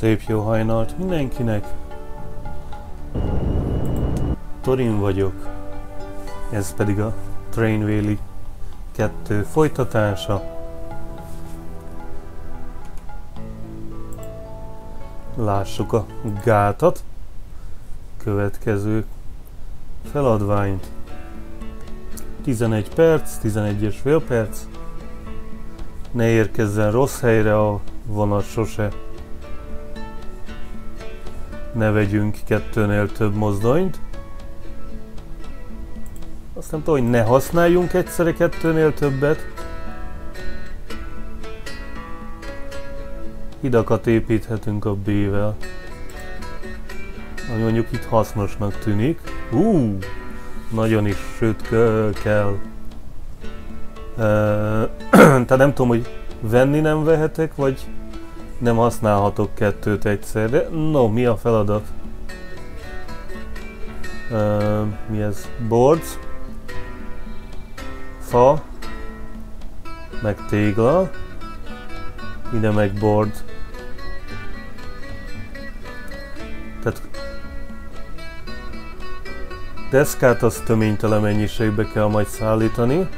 Szép jó hajnalt mindenkinek. Torin vagyok. Ez pedig a Train Valley 2 folytatása. Lássuk a gátat. Következő feladványt. 11 perc, 11 és fél perc. Ne érkezzen rossz helyre a vonat sose. Ne vegyünk kettőnél több mozdonyt. Azt nem tudom, hogy ne használjunk egyszerre kettőnél többet. Hidakat építhetünk a B-vel. Ami mondjuk itt hasznosnak tűnik. Ú, nagyon is, sőt kell. Tehát nem tudom, hogy venni nem vehetek, vagy nem használhatok kettőt egyszerre. No, mi a feladat? Uh, mi ez? Boards. Fa. Meg tégla. Ide meg board. Tehát deszkát azt töménytelen mennyiségbe kell majd szállítani.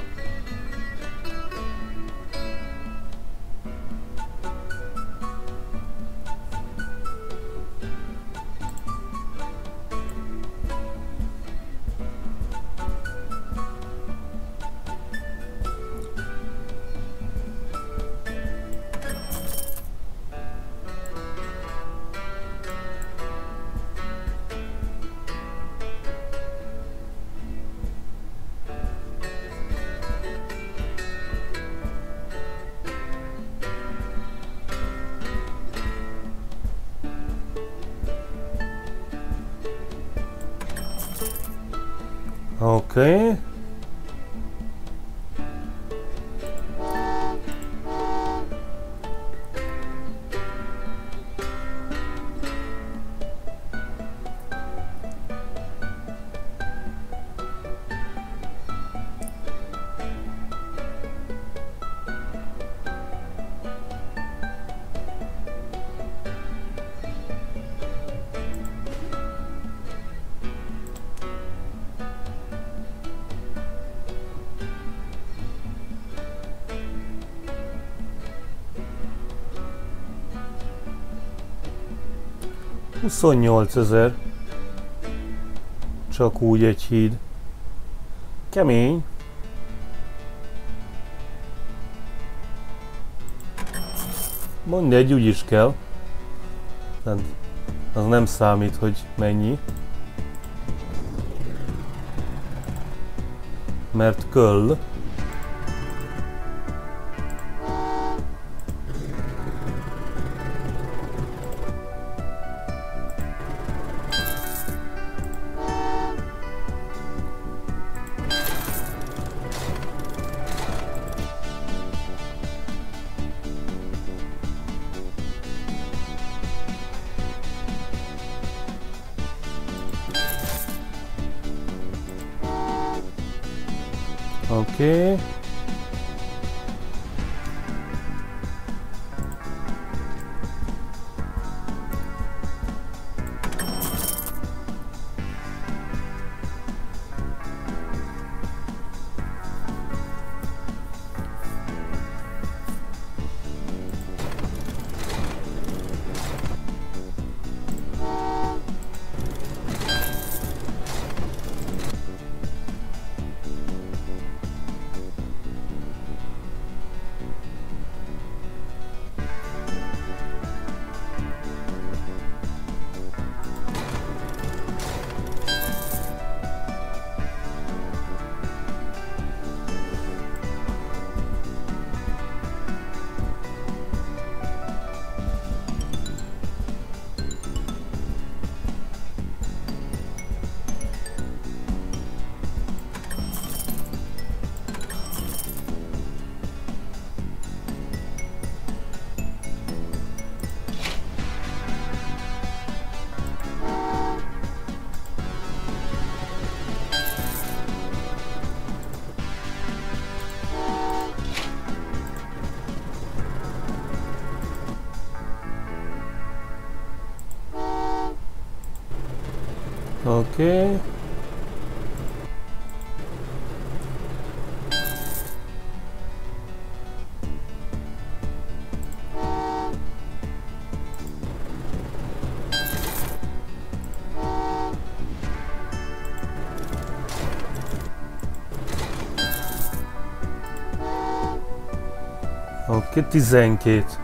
28 ezer. Csak úgy egy híd. Kemény. Mondj egy, úgy is kell. Tehát az nem számít, hogy mennyi. Mert köll. Okay. Oké, okay, 12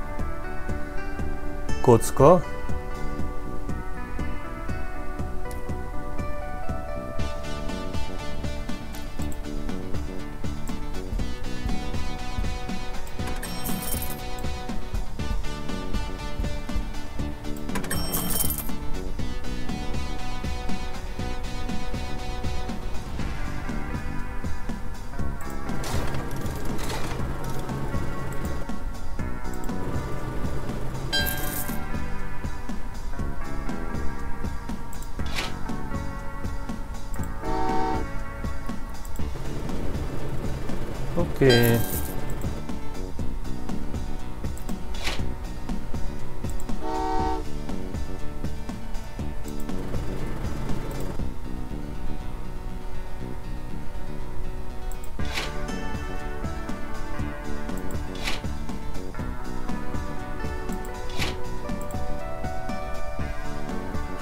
kocka. Oké. Okay.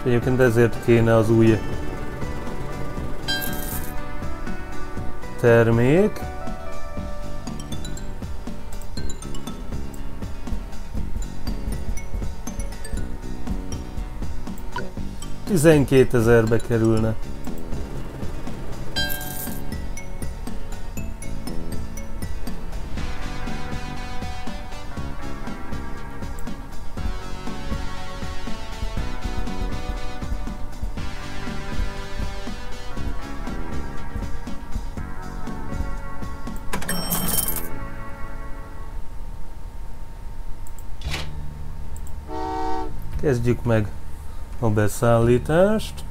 Egyébként ezért kéne az új termék. 12 ezerbe kerülne. Kezdjük meg a beszállítást.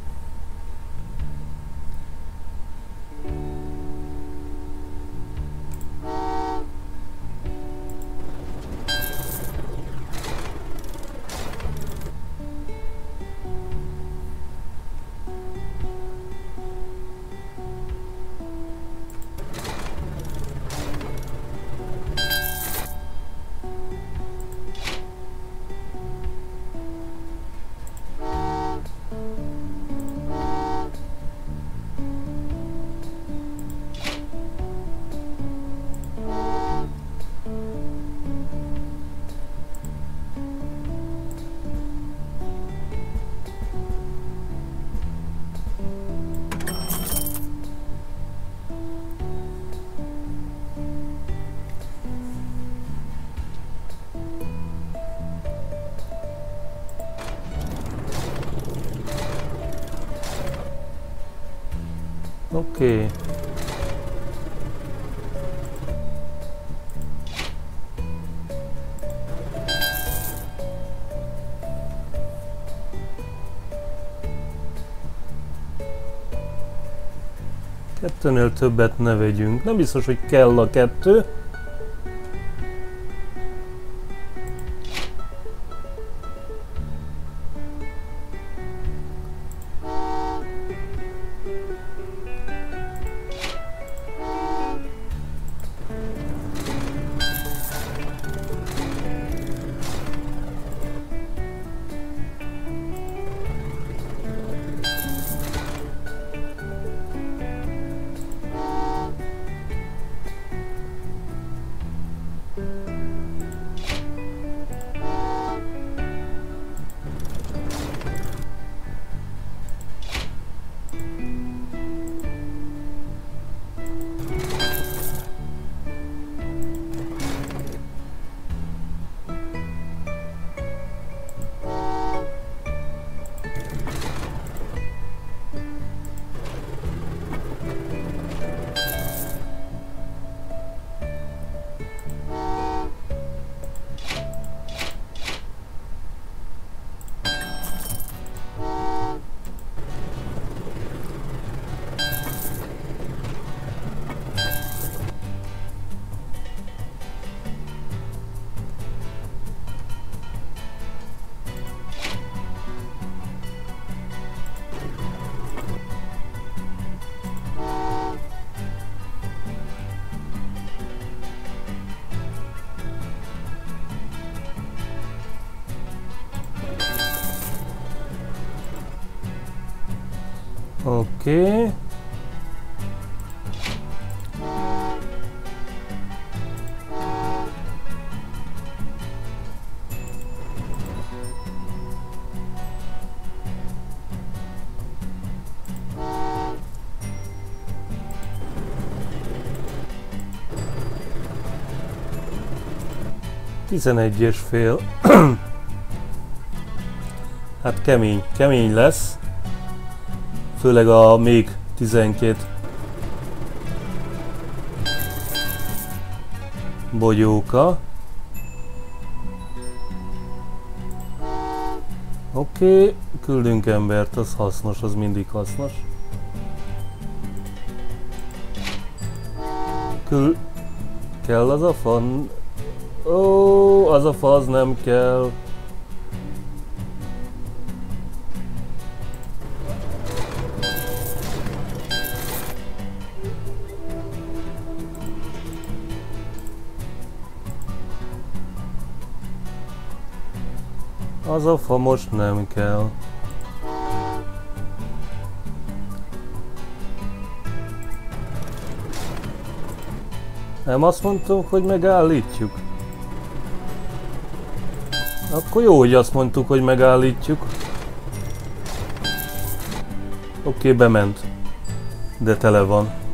Oké. Kettőnél többet ne vegyünk. Nem biztos, hogy kell a kettő. Oké. Tizenegy és fél. hát kemény, kemény lesz főleg a még 12 bogyóka. Oké, okay, küldünk embert, az hasznos, az mindig hasznos. Kül... Kell az a fan? Ó, az a fa az nem kell. Az a fa most nem kell. Nem azt mondtuk, hogy megállítjuk? Akkor jó, hogy azt mondtuk, hogy megállítjuk. Oké, okay, bement. De tele van.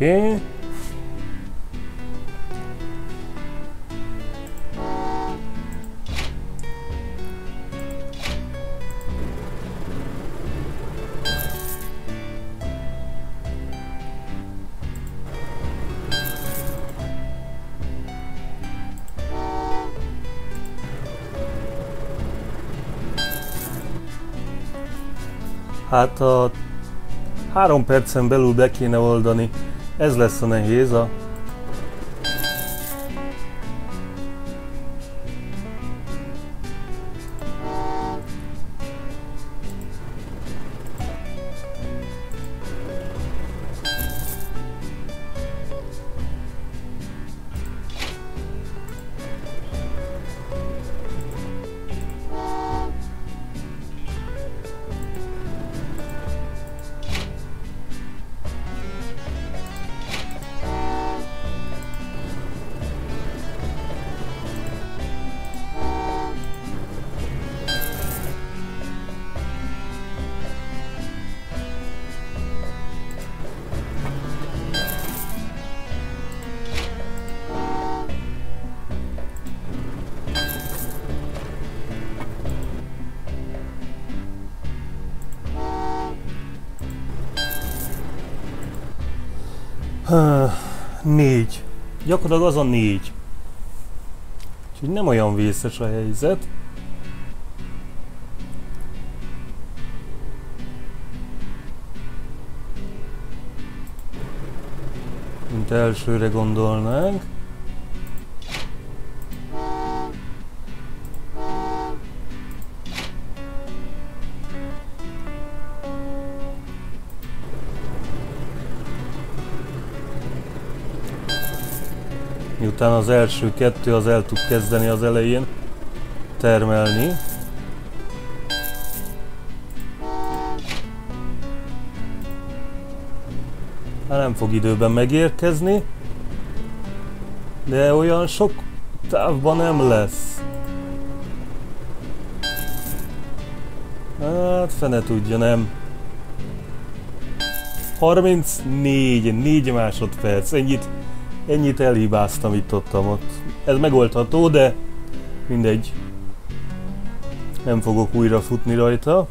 Oké. Hát a három percen belül be kéne oldani ez lesz a nehéz, a Gyakorlatilag az a négy. Úgyhogy nem olyan vészes a helyzet. Mint elsőre gondolnánk. Miután az első kettő az el tud kezdeni az elején termelni. Hát nem fog időben megérkezni, de olyan sok távban nem lesz. Hát fene tudja, nem. 34, 4 másodperc, ennyit, ennyit elhibáztam itt ott, ott. Ez megoldható, de mindegy. Nem fogok újra futni rajta,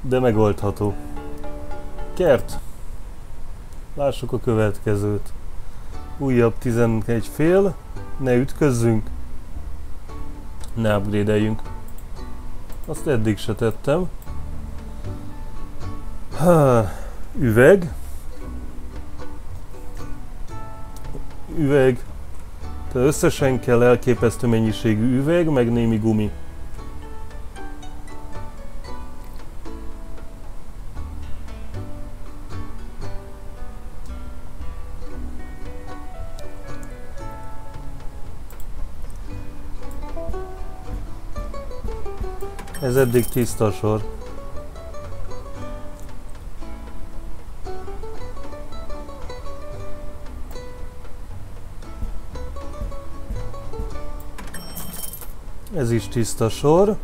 de megoldható. Kert. Lássuk a következőt. Újabb 11 fél. Ne ütközzünk. Ne upgrade Azt eddig se tettem. Ha, üveg. Üveg. Tehát összesen kell elképesztő mennyiségű üveg, meg némi gumi. Ez eddig tiszta sor. Ez is tiszta sor.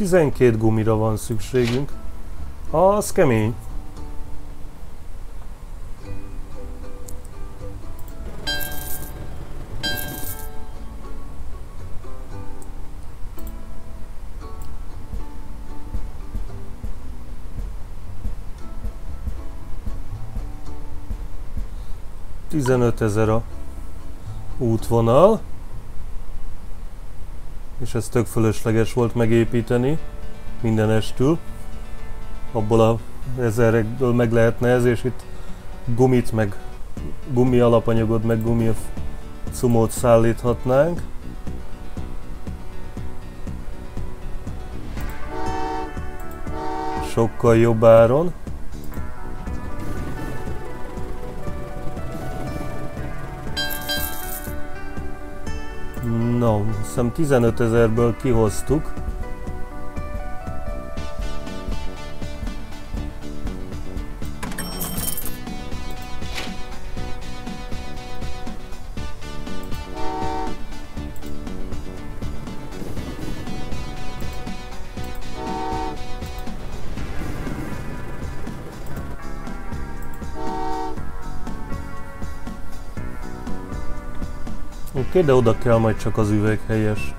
Tizenkét gumira van szükségünk. Az kemény. Tizenöt ezer a útvonal és ez tök fölösleges volt megépíteni mindenestül. Abból a ezerekből meg lehetne ez, és itt gumit, meg gumi alapanyagot, meg gumi cumót szállíthatnánk. Sokkal jobb áron. Hiszem 15 ezerből kihoztuk. Oké, de oda kell majd csak az üveg helyes.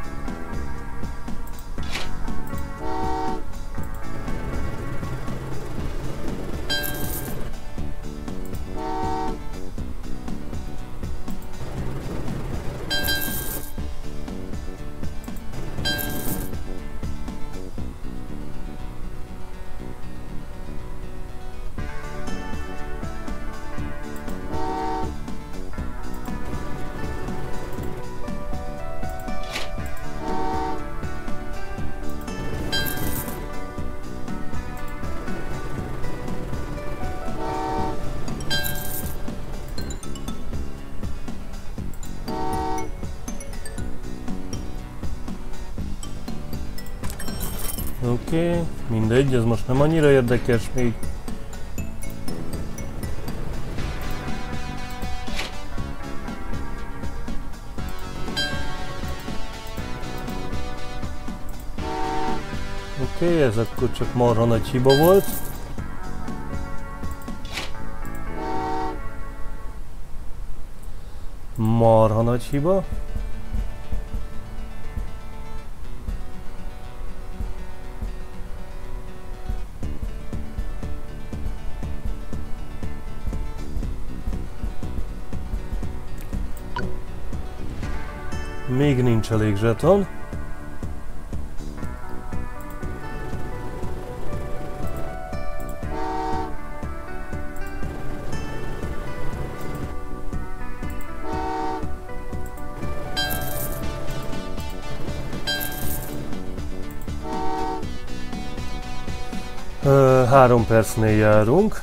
most nem annyira érdekes még. Oké, okay, ez akkor csak marha nagy hiba volt. Marha nagy hiba. Még nincs elég zseton. három percnél járunk.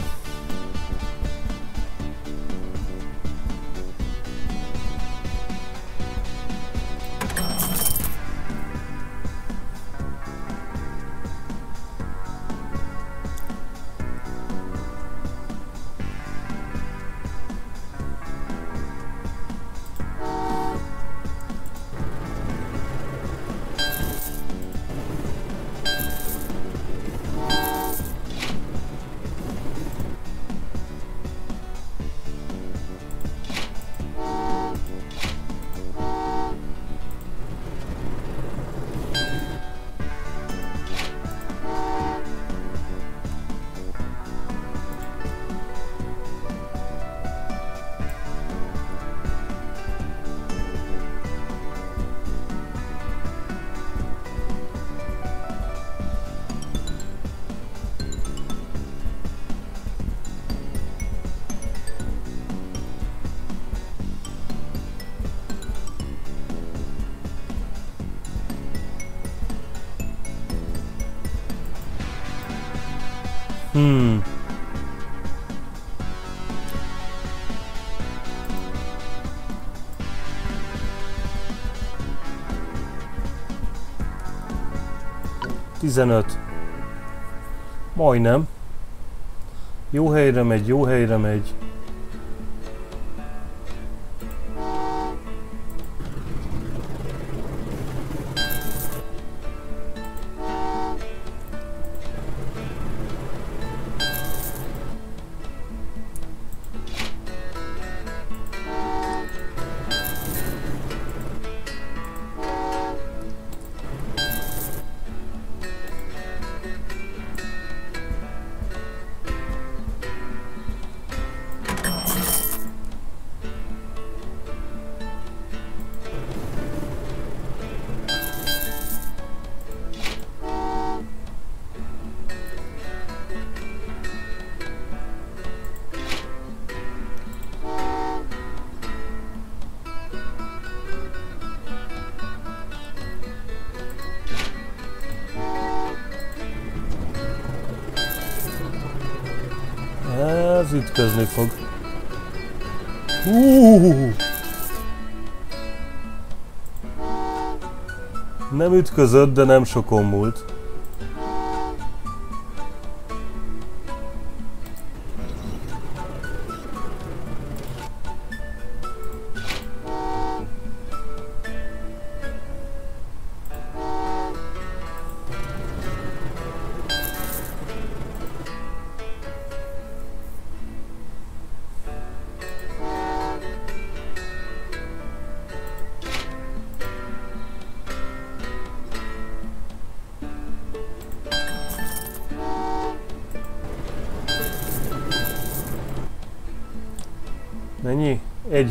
Hmm. Tizenöt. Majdnem. Jó helyre megy, jó helyre megy. Ütközni fog. Uh! Nem ütközött, de nem sokon múlt.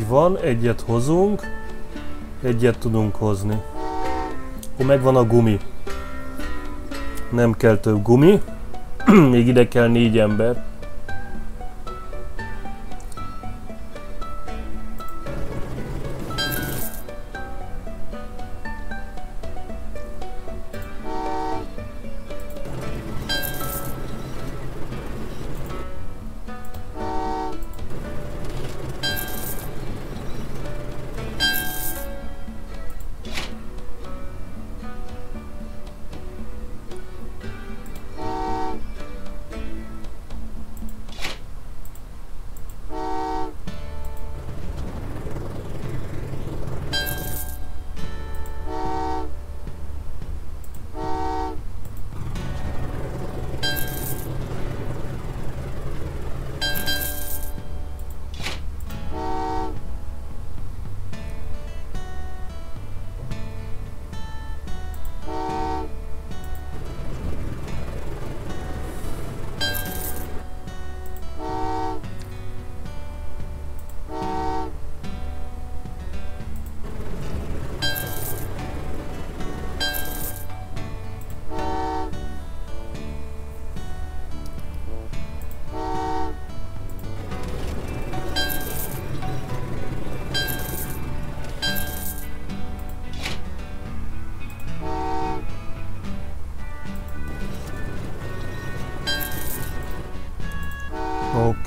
Van, egyet hozunk, egyet tudunk hozni. Akkor megvan a gumi. Nem kell több gumi. Még ide kell négy ember.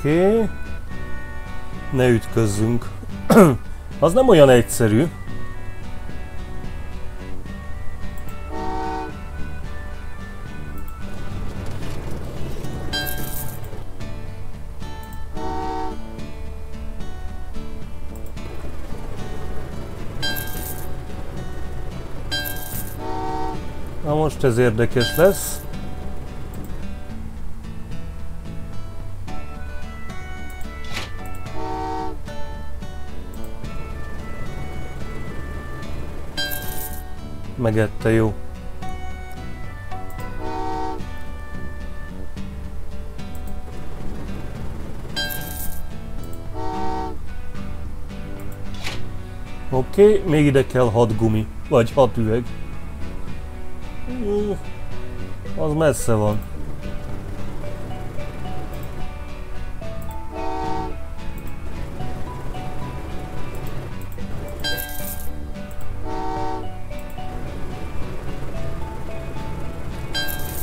Oké. Okay. Ne ütközzünk. Az nem olyan egyszerű. Na most ez érdekes lesz. Megette, jó. Oké, okay, még ide kell hat gumi, vagy hat üveg. Az messze van.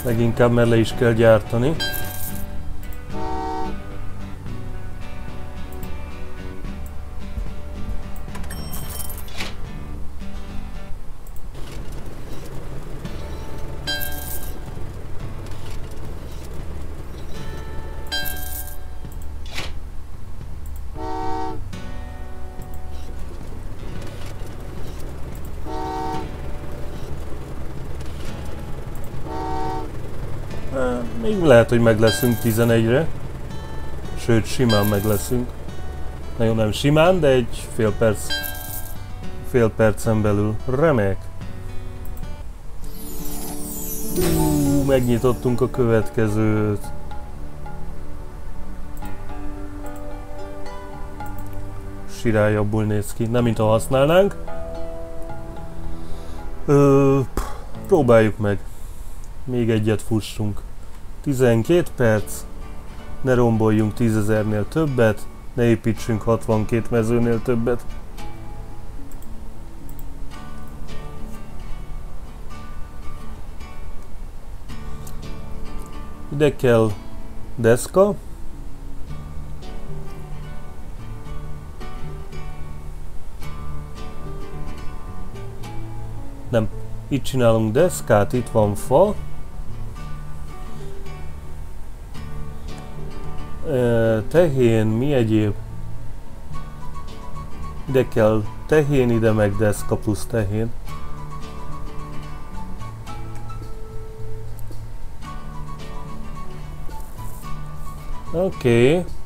Leginkább mert le is kell gyártani. Még lehet, hogy meg leszünk 11-re. Sőt, simán meg leszünk. Nagyon nem simán, de egy fél perc fél percen belül. Remek! Uh, megnyitottunk a következőt. Sirály néz ki, nem mint ha használnánk. Ö, próbáljuk meg. Még egyet fussunk. 12 perc. Ne romboljunk 10.000-nél többet. Ne építsünk 62 mezőnél többet. Ide kell deszka. Nem, itt csinálunk deszkát, itt van fa. Tehén, mi egyéb? Ide kell tehén, ide meg deszka plusz tehén. Oké. Okay.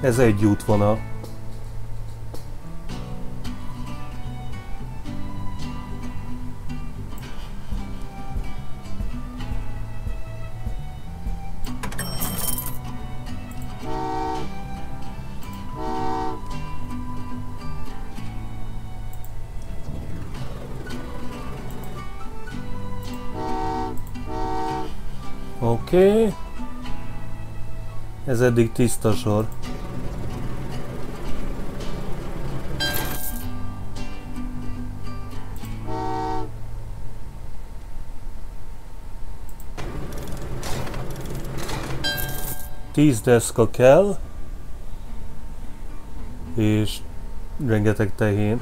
Ez egy útvonal. Oké. Okay. Ez eddig tiszta sor. Tíz deszka kell. És rengeteg tehén.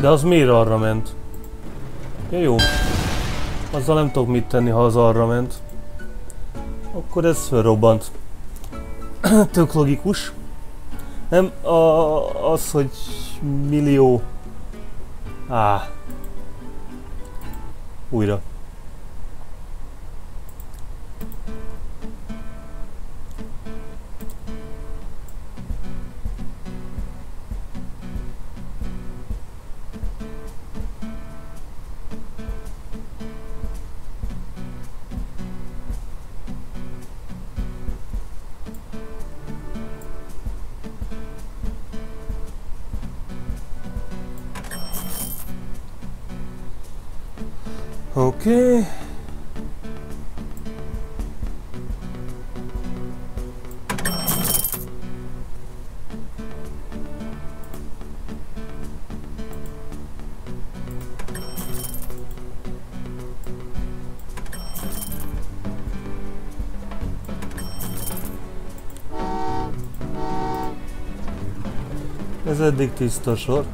De az miért arra ment? Ja, jó. Azzal nem tudok mit tenni, ha az arra ment. Akkor ez felrobbant. Tök logikus. Nem, a, az, hogy millió... Á. Újra. Okay. Ez eddig tiszta sor.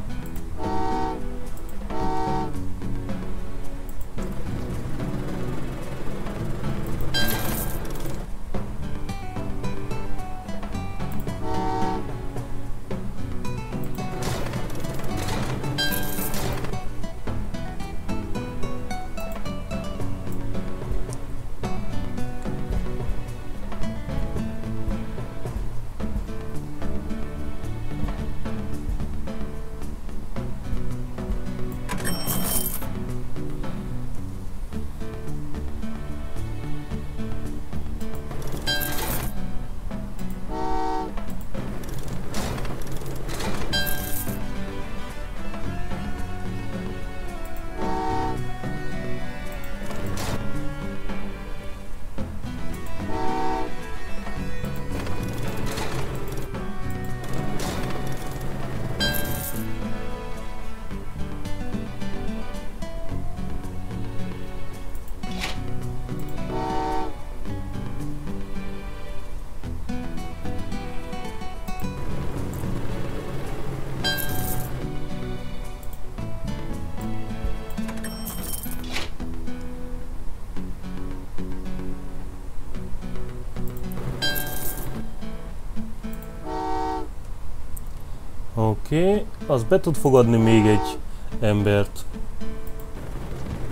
Oké, okay. az be tud fogadni még egy embert.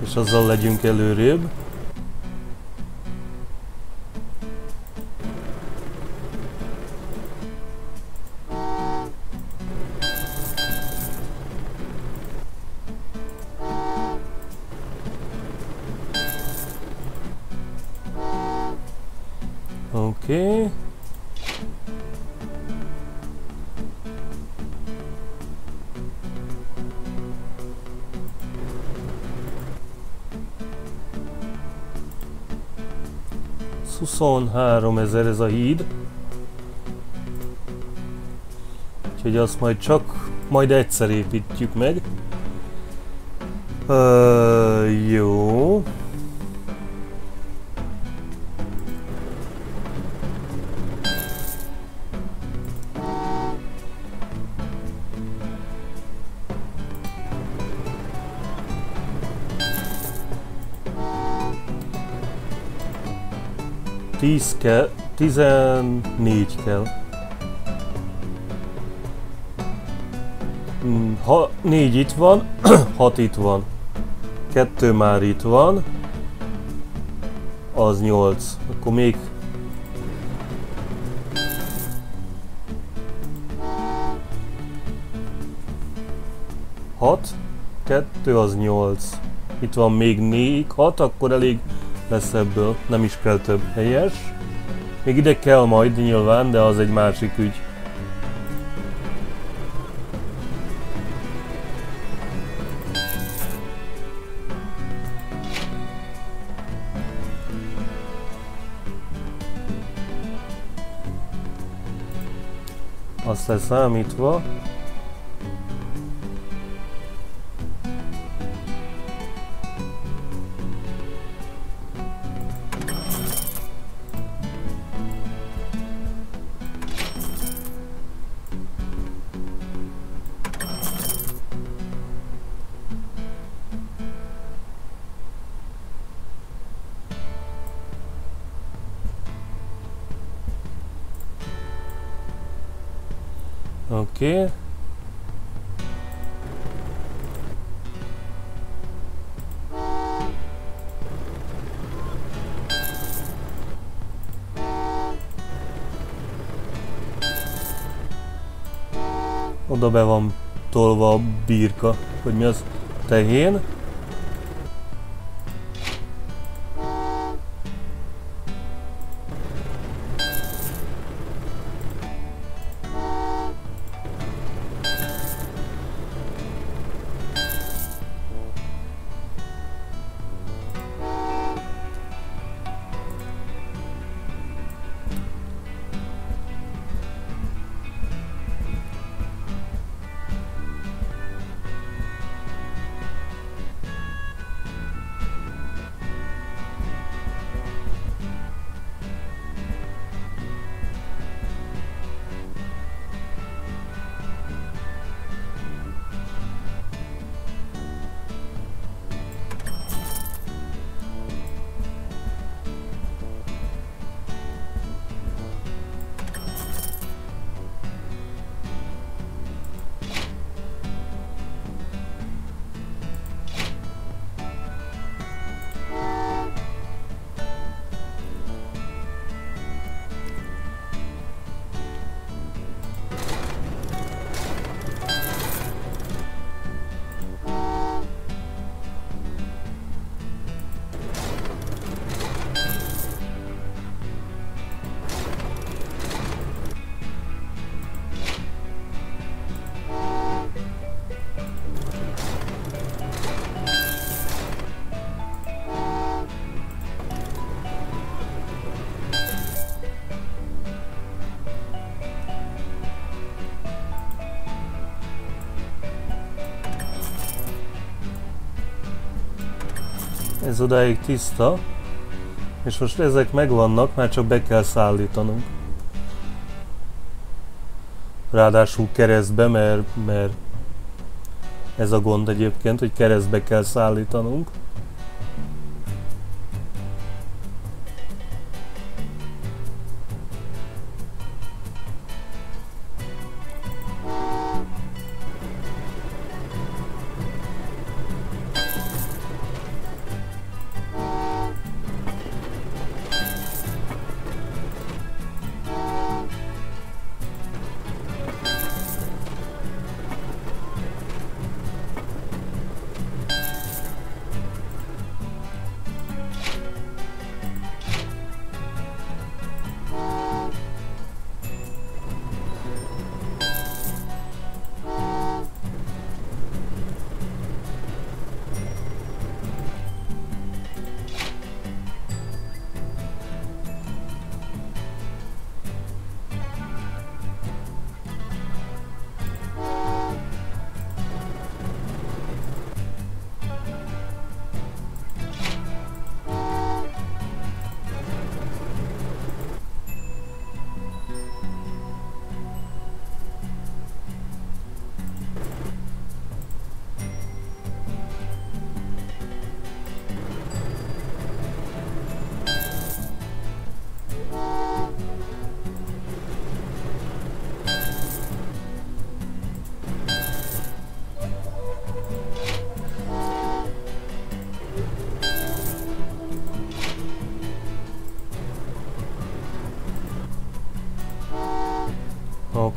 És azzal legyünk előrébb. 23 ezer ez a híd. Úgyhogy azt majd csak, majd egyszer építjük meg. Uh, jó. 10 kell, 14 kell. Hmm, ha 4 itt van, 6 itt van. 2 már itt van. Az 8. Akkor még hat, kettő az nyolc. Itt van még négy, hat, akkor elég lesz ebből, nem is kell több helyes. Még ide kell majd nyilván, de az egy másik ügy. Azt leszámítva, Oké. Oda be van tolva a birka, hogy mi az tehén. Ez odáig tiszta. És most ezek megvannak, már csak be kell szállítanunk. Ráadásul keresztbe, mert, mert ez a gond egyébként, hogy keresztbe kell szállítanunk.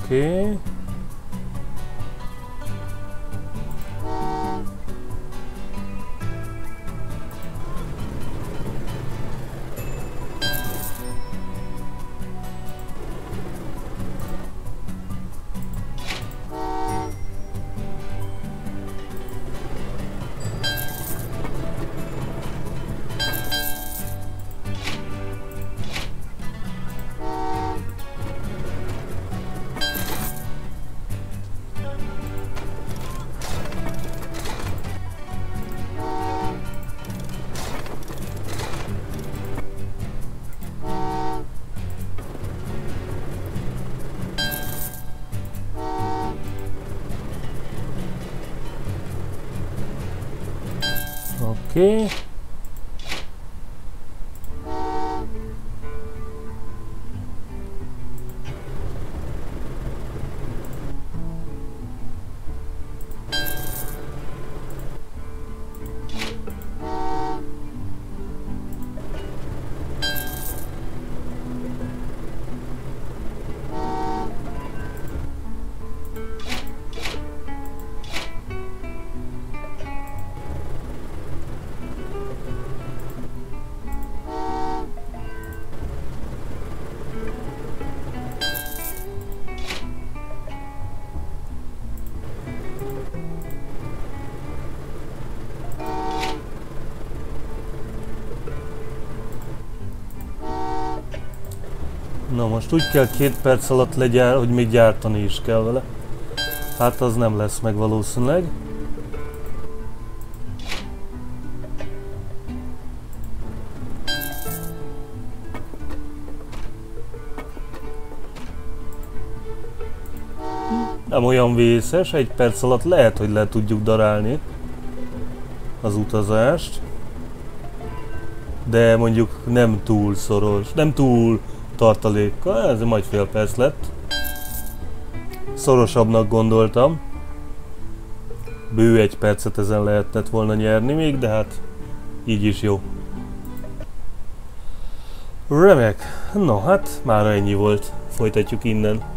Okay. Oké. Na most úgy kell két perc alatt legyár, hogy még gyártani is kell vele. Hát az nem lesz meg valószínűleg. Nem olyan vészes, egy perc alatt lehet, hogy le tudjuk darálni az utazást. De mondjuk nem túl szoros, nem túl tartalékkal, ez majd fél perc lett. Szorosabbnak gondoltam. Bő egy percet ezen lehetett volna nyerni még, de hát így is jó. Remek. No hát, már ennyi volt. Folytatjuk innen.